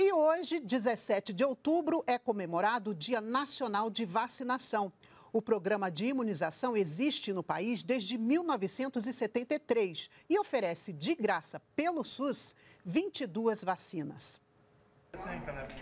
E hoje, 17 de outubro, é comemorado o Dia Nacional de Vacinação. O programa de imunização existe no país desde 1973 e oferece de graça pelo SUS 22 vacinas.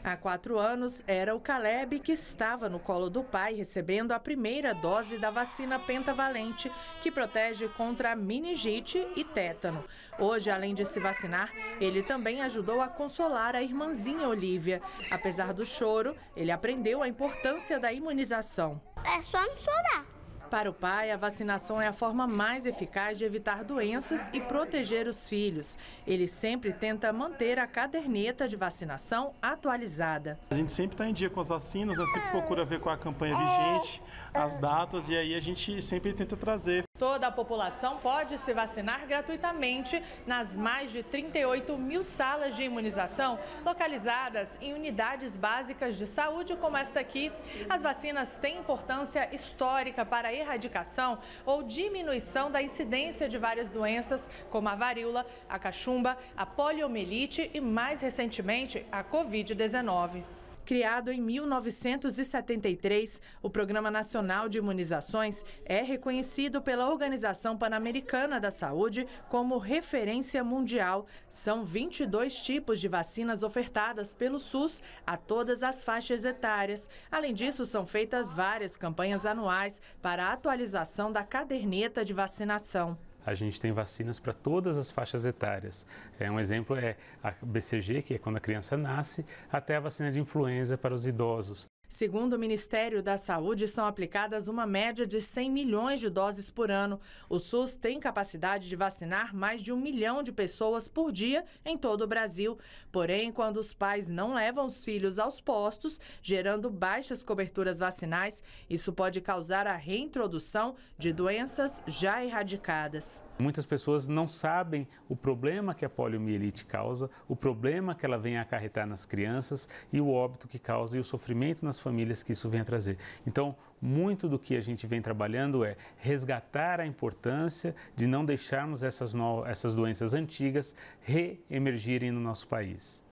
Há quatro anos, era o Caleb que estava no colo do pai recebendo a primeira dose da vacina pentavalente, que protege contra meningite e tétano. Hoje, além de se vacinar, ele também ajudou a consolar a irmãzinha Olivia. Apesar do choro, ele aprendeu a importância da imunização. É só não chorar. Para o pai, a vacinação é a forma mais eficaz de evitar doenças e proteger os filhos. Ele sempre tenta manter a caderneta de vacinação atualizada. A gente sempre está em dia com as vacinas, né? sempre procura ver qual é a campanha vigente, as datas, e aí a gente sempre tenta trazer. Toda a população pode se vacinar gratuitamente nas mais de 38 mil salas de imunização localizadas em unidades básicas de saúde como esta aqui. As vacinas têm importância histórica para a erradicação ou diminuição da incidência de várias doenças, como a varíola, a cachumba, a poliomielite e, mais recentemente, a Covid-19. Criado em 1973, o Programa Nacional de Imunizações é reconhecido pela Organização Pan-Americana da Saúde como referência mundial. São 22 tipos de vacinas ofertadas pelo SUS a todas as faixas etárias. Além disso, são feitas várias campanhas anuais para a atualização da caderneta de vacinação a gente tem vacinas para todas as faixas etárias. É, um exemplo é a BCG, que é quando a criança nasce, até a vacina de influenza para os idosos. Segundo o Ministério da Saúde, são aplicadas uma média de 100 milhões de doses por ano. O SUS tem capacidade de vacinar mais de um milhão de pessoas por dia em todo o Brasil. Porém, quando os pais não levam os filhos aos postos, gerando baixas coberturas vacinais, isso pode causar a reintrodução de doenças já erradicadas. Muitas pessoas não sabem o problema que a poliomielite causa, o problema que ela vem a acarretar nas crianças e o óbito que causa e o sofrimento famílias que isso vem a trazer. Então, muito do que a gente vem trabalhando é resgatar a importância de não deixarmos essas, no... essas doenças antigas reemergirem no nosso país.